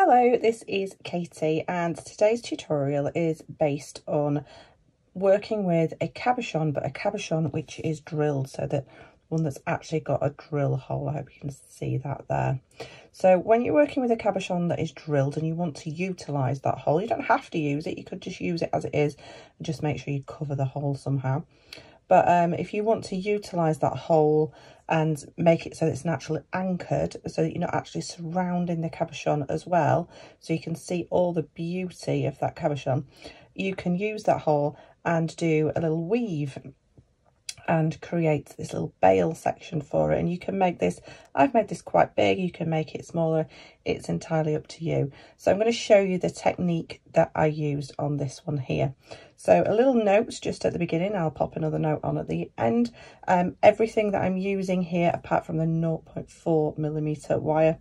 Hello, this is Katie and today's tutorial is based on working with a cabochon, but a cabochon which is drilled so that one that's actually got a drill hole. I hope you can see that there. So when you're working with a cabochon that is drilled and you want to utilise that hole, you don't have to use it, you could just use it as it is and just make sure you cover the hole somehow. But um, if you want to utilise that hole and make it so it's naturally anchored so that you're not actually surrounding the cabochon as well, so you can see all the beauty of that cabochon, you can use that hole and do a little weave and create this little bail section for it and you can make this I've made this quite big you can make it smaller it's entirely up to you so I'm going to show you the technique that I used on this one here so a little note just at the beginning I'll pop another note on at the end um, everything that I'm using here apart from the 0.4 millimeter wire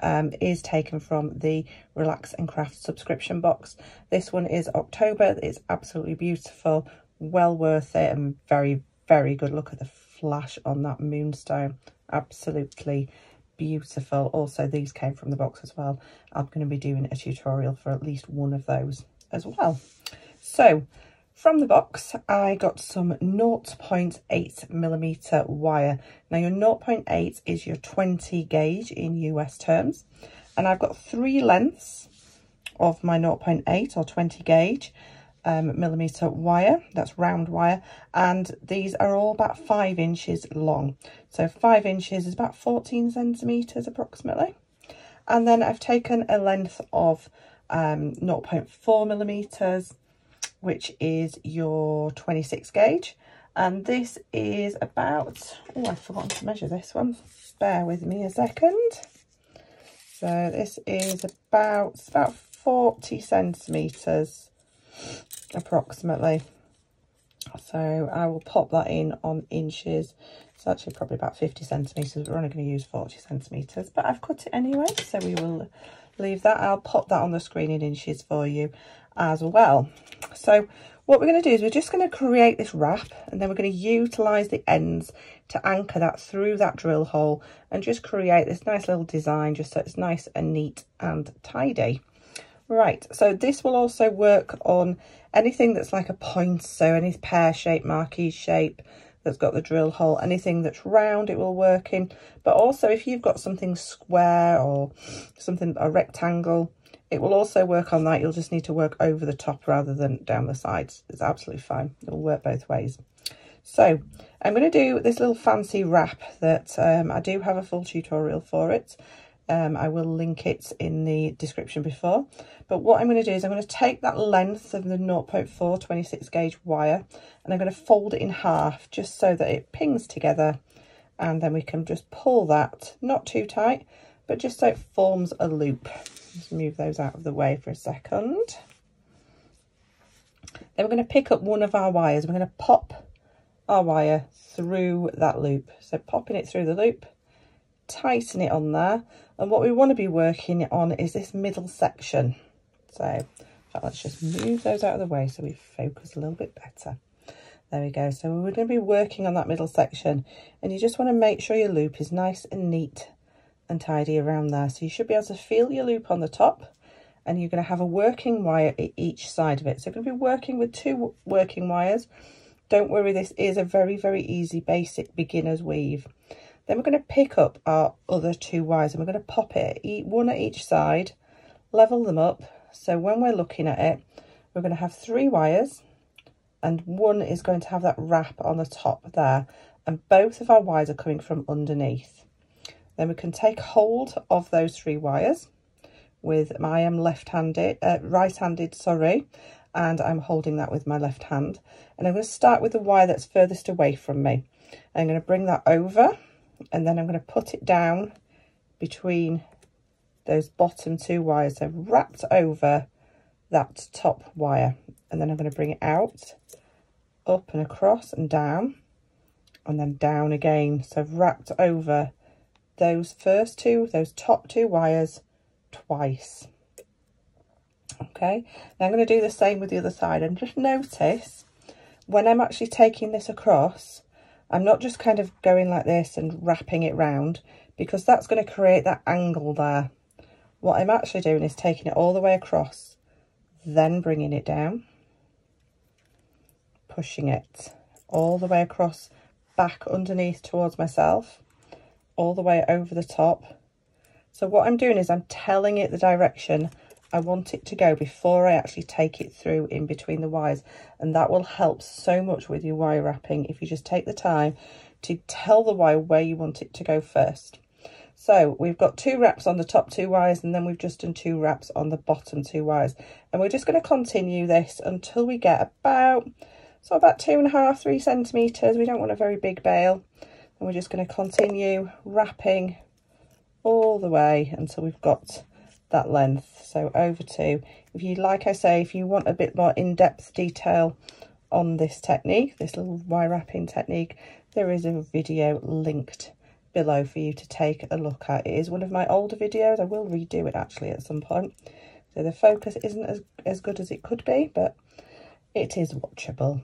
um, is taken from the Relax and Craft subscription box. This one is October. It's absolutely beautiful, well worth it and very, very good. Look at the flash on that moonstone. Absolutely beautiful. Also, these came from the box as well. I'm going to be doing a tutorial for at least one of those as well. So, from the box, I got some 0.8 millimeter wire. Now, your 0.8 is your 20 gauge in US terms. And I've got three lengths of my 0.8 or 20 gauge um, millimeter wire, that's round wire, and these are all about five inches long. So five inches is about 14 centimeters approximately. And then I've taken a length of um, 0.4 millimeters, which is your 26 gauge. And this is about, oh, I've forgotten to measure this one. Bear with me a second. So this is about, about 40 centimetres approximately. So I will pop that in on inches. It's actually probably about 50 centimetres. We're only going to use 40 centimetres, but I've cut it anyway. So we will leave that. I'll pop that on the screen in inches for you as well. So what we're going to do is we're just going to create this wrap and then we're going to utilise the ends to anchor that through that drill hole and just create this nice little design just so it's nice and neat and tidy. Right, so this will also work on anything that's like a point, so any pear shape, marquee shape that's got the drill hole, anything that's round it will work in. But also if you've got something square or something, a rectangle, it will also work on that. You'll just need to work over the top rather than down the sides. It's absolutely fine. It'll work both ways. So I'm going to do this little fancy wrap that um, I do have a full tutorial for it. Um, I will link it in the description before. But what I'm going to do is I'm going to take that length of the 0.4 26 gauge wire and I'm going to fold it in half just so that it pings together and then we can just pull that, not too tight, but just so it forms a loop. Just move those out of the way for a second. Then we're going to pick up one of our wires. We're going to pop our wire through that loop. So popping it through the loop, tighten it on there. And what we want to be working on is this middle section. So let's just move those out of the way so we focus a little bit better. There we go. So we're going to be working on that middle section and you just want to make sure your loop is nice and neat and tidy around there. So you should be able to feel your loop on the top and you're going to have a working wire at each side of it. So you're going to be working with two working wires. Don't worry, this is a very, very easy basic beginner's weave. Then we're going to pick up our other two wires and we're going to pop it, one at each side, level them up. So when we're looking at it, we're going to have three wires and one is going to have that wrap on the top there. And both of our wires are coming from underneath. Then we can take hold of those three wires with I am left-handed, uh, right-handed, sorry, and I'm holding that with my left hand. And I'm going to start with the wire that's furthest away from me. I'm going to bring that over and then I'm going to put it down between those bottom two wires so I've wrapped over that top wire. And then I'm going to bring it out up and across and down and then down again. So I've wrapped over those first two those top two wires twice. Okay now I'm going to do the same with the other side. And just notice when I'm actually taking this across I'm not just kind of going like this and wrapping it round because that's going to create that angle there What I'm actually doing is taking it all the way across, then bringing it down, pushing it all the way across, back underneath towards myself, all the way over the top. So what I'm doing is I'm telling it the direction I want it to go before I actually take it through in between the wires. And that will help so much with your wire wrapping if you just take the time to tell the wire where you want it to go first. So we've got two wraps on the top two wires and then we've just done two wraps on the bottom two wires. And we're just going to continue this until we get about, so about two and a half, three centimetres. We don't want a very big bail And we're just going to continue wrapping all the way until we've got that length. So over to, if you, like I say, if you want a bit more in-depth detail on this technique, this little wire wrapping technique, there is a video linked below for you to take a look at. It is one of my older videos. I will redo it actually at some point. So the focus isn't as, as good as it could be, but it is watchable.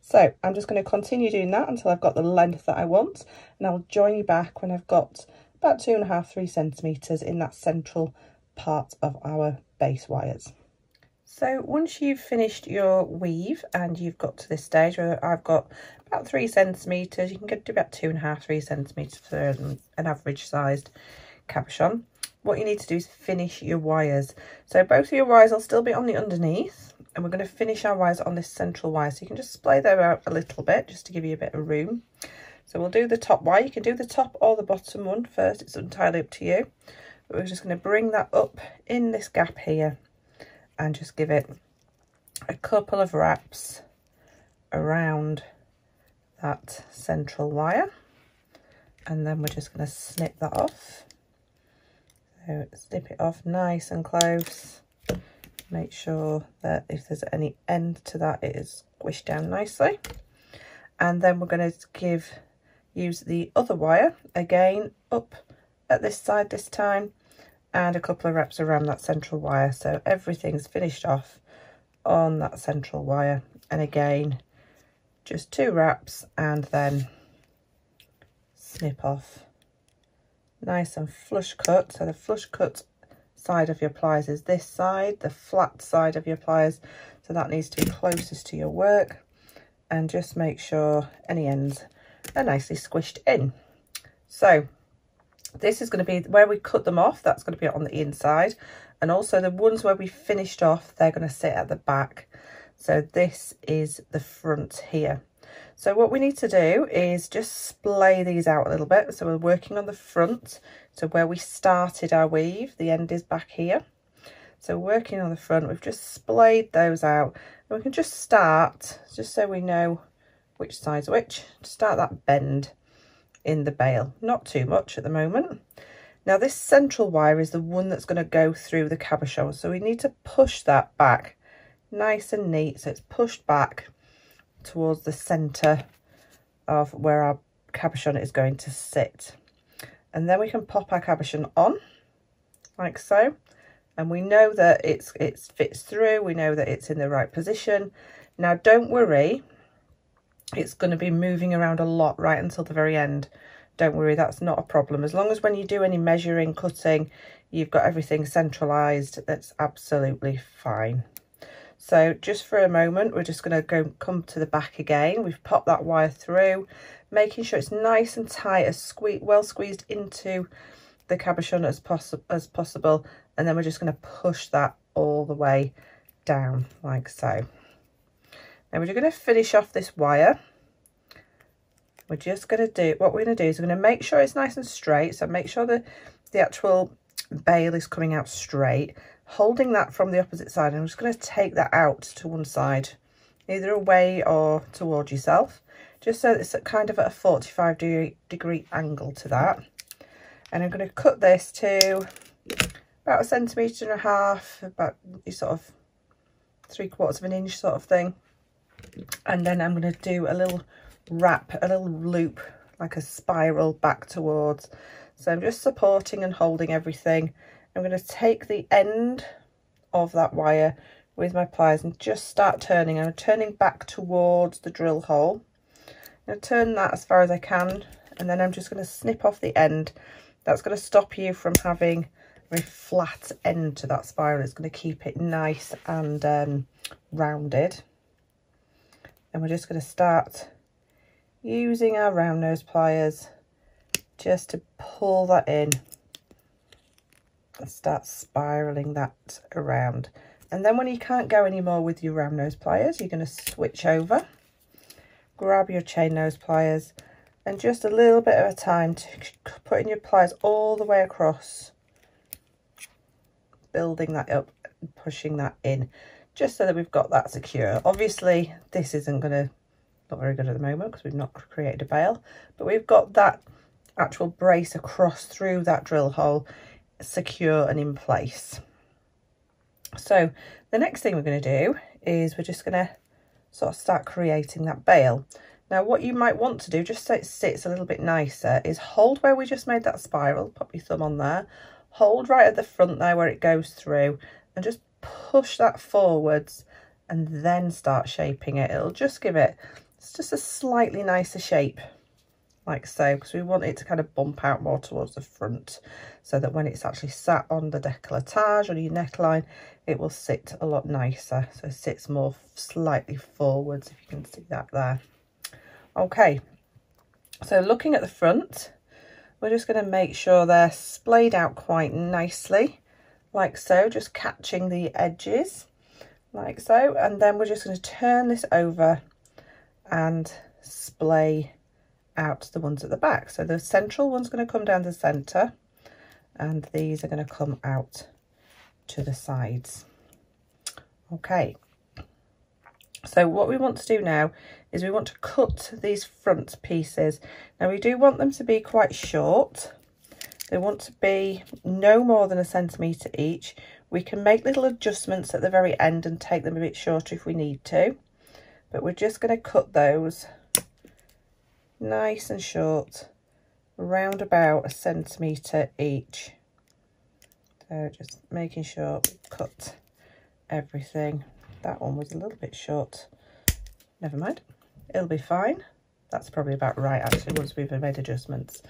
So I'm just going to continue doing that until I've got the length that I want. And I'll join you back when I've got about two and a half, three centimetres in that central part of our base wires. So once you've finished your weave and you've got to this stage where I've got about three centimetres, you can get to about two and a half, three centimetres for an, average sized cabochon. What you need to do is finish your wires. So both of your wires will still be on the underneath and we're going to finish our wires on this central wire. So you can just splay them out a little bit just to give you a bit of room. So we'll do the top wire. You can do the top or the bottom one first. It's entirely up to you. But we're just going to bring that up in this gap here and just give it a couple of wraps around that central wire and then we're just going to snip that off so snip it off nice and close make sure that if there's any end to that it is squished down nicely and then we're going to give use the other wire again up at this side this time and a couple of wraps around that central wire. So everything's finished off on that central wire. And again just two wraps and then snip off. Nice and flush cut. So the flush cut side of your pliers is this side the flat side of your pliers. So that needs to be closest to your work. And just make sure any ends are nicely squished in. So this is going to be where we cut them off that's going to be on the inside. And also the ones where we finished off they're going to sit at the back. So this is the front here. So what we need to do is just splay these out a little bit. So we're working on the front so where we started our weave the end is back here. So working on the front we've just splayed those out. And we can just start just so we know which side's which start that bend in the bail. Not too much at the moment. Now this central wire is the one that's going to go through the cabochon. So we need to push that back nice and neat. So it's pushed back towards the centre of where our cabochon is going to sit. And then we can pop our cabochon on like so. And we know that it's it fits through. We know that it's in the right position. Now don't worry it's going to be moving around a lot right until the very end. Don't worry, that's not a problem. As long as when you do any measuring, cutting, you've got everything centralised, that's absolutely fine. So just for a moment, we're just going to go come to the back again. We've popped that wire through, making sure it's nice and tight, as squeeze, well squeezed into the cabochon as, poss as possible. And then we're just going to push that all the way down like so. Now we're just going to finish off this wire. We're just going to do, what we're going to do is we're going to make sure it's nice and straight. So make sure that the actual bail is coming out straight. Holding that from the opposite side. I'm just going to take that out to one side, either away or towards yourself. Just so it's kind of at a 45 degree, degree angle to that. And I'm going to cut this to about a centimetre and a half, about sort of three quarters of an inch sort of thing and then I'm going to do a little wrap, a little loop, like a spiral back towards. So I'm just supporting and holding everything. I'm going to take the end of that wire with my pliers and just start turning. I'm turning back towards the drill hole. I'm going to turn that as far as I can and then I'm just going to snip off the end That's going to stop you from having a flat end to that spiral. It's going to keep it nice and um, rounded. And we're just going to start using our round nose pliers just to pull that in and start spiraling that around. And then when you can't go anymore with your round nose pliers, you're going to switch over, grab your chain nose pliers, and just a little bit of a time to putting your pliers all the way across, building that up, pushing that in, just so that we've got that secure. Obviously, this isn't going to not very good at the moment because we've not created a bail, but we've got that actual brace across through that drill hole secure and in place. So the next thing we're going to do is we're just going to sort of start creating that bail. Now what you might want to do, just so it sits a little bit nicer, is hold where we just made that spiral, pop your thumb on there, hold right at the front there where it goes through and just push that forwards and then start shaping it. It'll just give it it's just a slightly nicer shape like so because we want it to kind of bump out more towards the front so that when it's actually sat on the decolletage or your neckline it will sit a lot nicer. So it sits more slightly forwards if you can see that there. Okay so looking at the front we're just going to make sure they're splayed out quite nicely like so just catching the edges like so and then we're just going to turn this over and splay out the ones at the back. So the central one's going to come down the centre and these are going to come out to the sides. Okay. So what we want to do now is we want to cut these front pieces. Now we do want them to be quite short. They want to be no more than a centimetre each. We can make little adjustments at the very end and take them a bit shorter if we need to. But we're just going to cut those nice and short, around about a centimetre each. So just making sure we cut everything. That one was a little bit short. Never mind, it'll be fine. That's probably about right actually once we've made adjustments.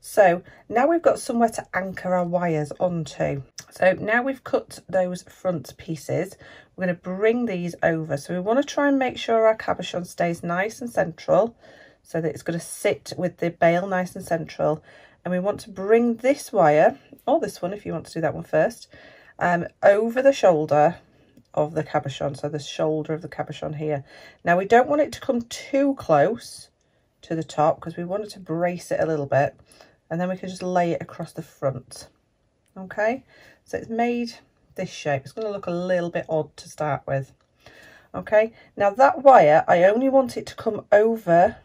So now we've got somewhere to anchor our wires onto. So now we've cut those front pieces, we're going to bring these over. So we want to try and make sure our cabochon stays nice and central so that it's going to sit with the bail nice and central. And we want to bring this wire, or this one if you want to do that one first, um, over the shoulder of the cabochon, so the shoulder of the cabochon here. Now we don't want it to come too close to the top because we wanted to brace it a little bit and then we can just lay it across the front. Okay, so it's made this shape. It's going to look a little bit odd to start with. Okay, now that wire, I only want it to come over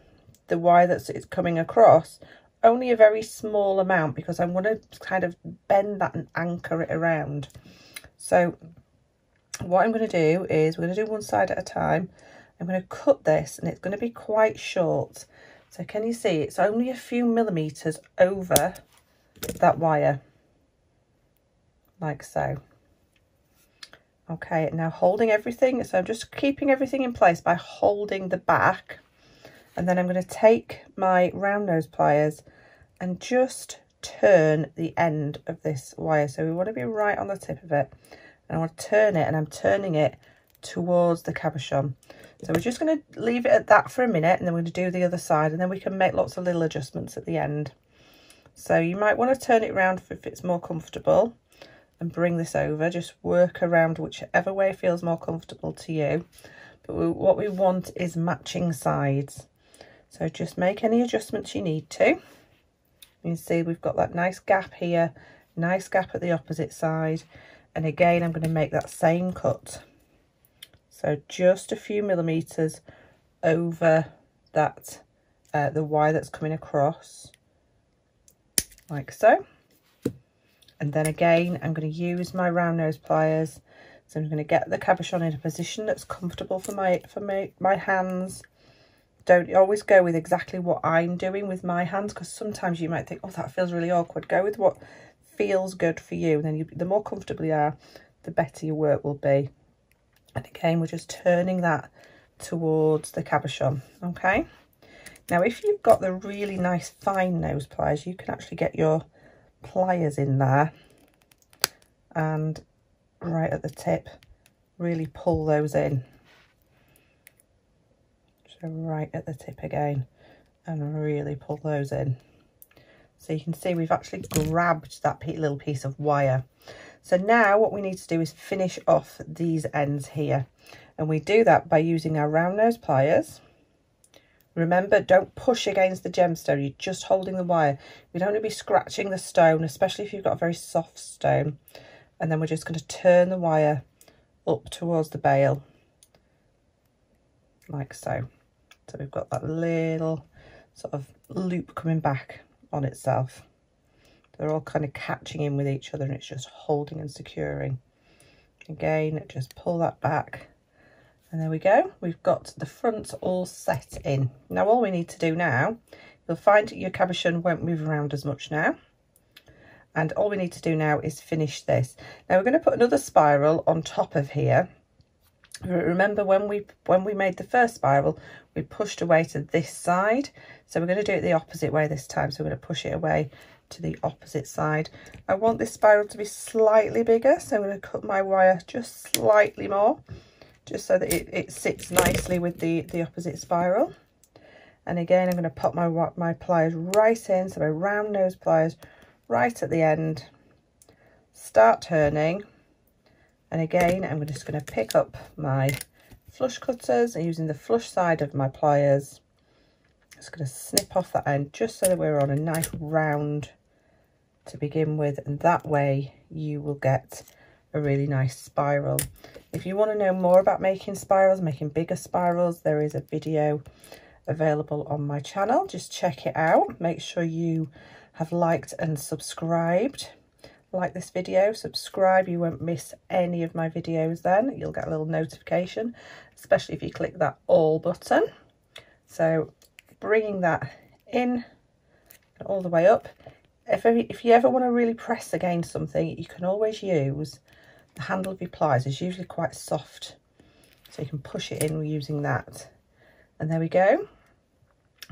the wire that's it's coming across only a very small amount because I'm going to kind of bend that and anchor it around. So what I'm going to do is we're going to do one side at a time. I'm going to cut this and it's going to be quite short. So can you see it's only a few millimetres over that wire like so. Okay, now holding everything, so I'm just keeping everything in place by holding the back and then I'm going to take my round nose pliers and just turn the end of this wire. So we want to be right on the tip of it. And I want to turn it and I'm turning it towards the cabochon. So we're just going to leave it at that for a minute and then we're going to do the other side and then we can make lots of little adjustments at the end. So you might want to turn it around if it's more comfortable and bring this over. Just work around whichever way feels more comfortable to you. But we, what we want is matching sides. So just make any adjustments you need to. You can see we've got that nice gap here, nice gap at the opposite side. And again, I'm going to make that same cut. So just a few millimetres over that, uh, the wire that's coming across, like so. And then again, I'm going to use my round nose pliers. So I'm going to get the cabochon in a position that's comfortable for my for my, my hands don't always go with exactly what I'm doing with my hands because sometimes you might think, oh, that feels really awkward. Go with what feels good for you. And then you, the more comfortable you are, the better your work will be. And again, we're just turning that towards the cabochon, okay? Now, if you've got the really nice fine nose pliers, you can actually get your pliers in there and right at the tip really pull those in. So right at the tip again and really pull those in. So you can see we've actually grabbed that little piece of wire so now what we need to do is finish off these ends here and we do that by using our round nose pliers Remember, don't push against the gemstone. You're just holding the wire. We don't want to be scratching the stone, especially if you've got a very soft stone. And then we're just going to turn the wire up towards the bail, like so. So we've got that little sort of loop coming back on itself. They're all kind of catching in with each other and it's just holding and securing. Again, just pull that back and there we go. We've got the front all set in. Now all we need to do now, you'll find your cabochon won't move around as much now. And all we need to do now is finish this. Now we're going to put another spiral on top of here. Remember when we when we made the first spiral, we pushed away to this side. So we're going to do it the opposite way this time. So we're going to push it away to the opposite side. I want this spiral to be slightly bigger, so I'm going to cut my wire just slightly more just so that it, it sits nicely with the, the opposite spiral. And again, I'm going to pop my, my pliers right in, so my round nose pliers right at the end. Start turning. And again, I'm just going to pick up my flush cutters and using the flush side of my pliers. Just going to snip off that end just so that we're on a nice round to begin with. And that way you will get a really nice spiral. If you want to know more about making spirals, making bigger spirals, there is a video available on my channel. Just check it out. Make sure you have liked and subscribed. Like this video, subscribe. You won't miss any of my videos then. You'll get a little notification, especially if you click that all button. So bringing that in all the way up. If, if you ever want to really press against something, you can always use the handle of your pliers. Is usually quite soft so you can push it in using that. And there we go.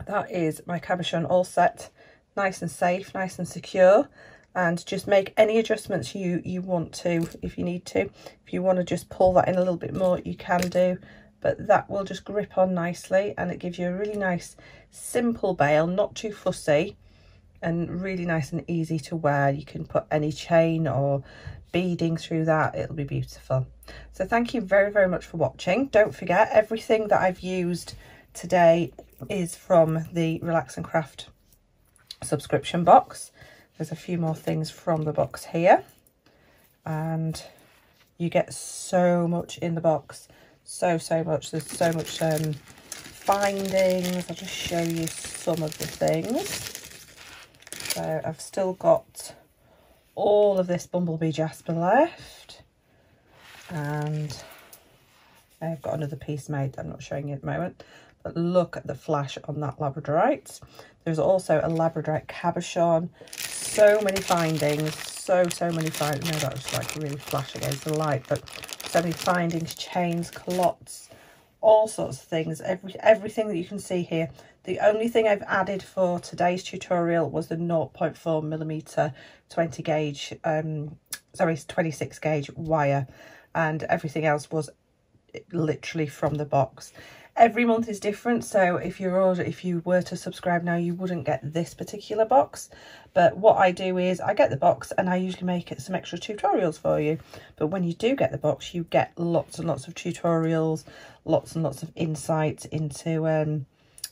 That is my cabochon all set nice and safe nice and secure. And just make any adjustments you you want to if you need to. If you want to just pull that in a little bit more you can do. But that will just grip on nicely and it gives you a really nice simple bail not too fussy and really nice and easy to wear. You can put any chain or beading through that. It'll be beautiful. So thank you very very much for watching. Don't forget everything that I've used today is from the relax and craft subscription box. There's a few more things from the box here. And you get so much in the box. So so much. There's so much um findings. I'll just show you some of the things so i've still got all of this bumblebee jasper left. And I've got another piece made I'm not showing you at the moment. But look at the flash on that labradorite. There's also a labradorite cabochon. So many findings. So so many findings. No that was like really flash against the light. But so many findings chains clots all sorts of things. Every everything that you can see here the only thing I've added for today's tutorial was the 0.4 millimeter 20 gauge, um, sorry, 26 gauge wire and everything else was literally from the box. Every month is different, so if you're order, if you were to subscribe now, you wouldn't get this particular box. But what I do is I get the box and I usually make it some extra tutorials for you. But when you do get the box, you get lots and lots of tutorials, lots and lots of insights into um,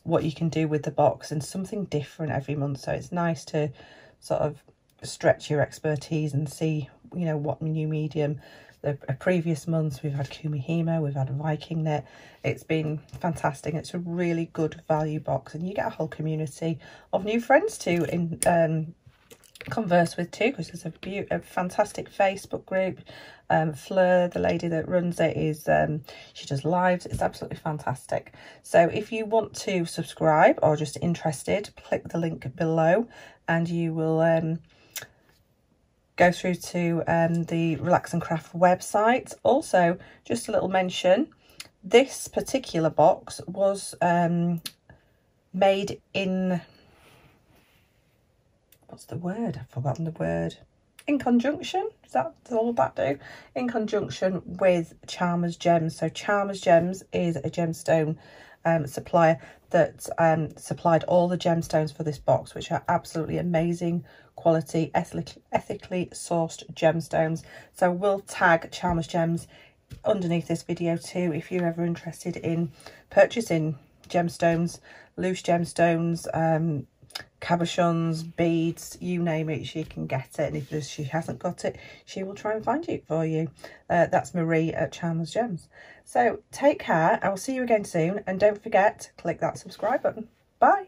what you can do with the box and something different every month. So it's nice to sort of stretch your expertise and see, you know, what new medium. The previous months we've had Kumihimo, we've had Viking Knit. It's been fantastic. It's a really good value box and you get a whole community of new friends too in um, converse with too because there's a, a fantastic Facebook group. Um, Fleur, the lady that runs it, is um, she does lives. It's absolutely fantastic. So if you want to subscribe or just interested, click the link below and you will um, go through to um, the Relax and Craft website. Also, just a little mention, this particular box was um, made in what's the word? I've forgotten the word. In conjunction, is that all that do? In conjunction with Chalmers Gems. So Chalmers Gems is a gemstone um, supplier that um, supplied all the gemstones for this box, which are absolutely amazing quality, ethically, sourced gemstones. So we'll tag Chalmers Gems underneath this video too if you're ever interested in purchasing gemstones, loose gemstones, um, cabochons, beads, you name it, she can get it. And if she hasn't got it, she will try and find it for you. Uh, that's Marie at Chalmers Gems. So take care. I will see you again soon. And don't forget, click that subscribe button. Bye.